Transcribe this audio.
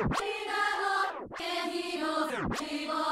He the up,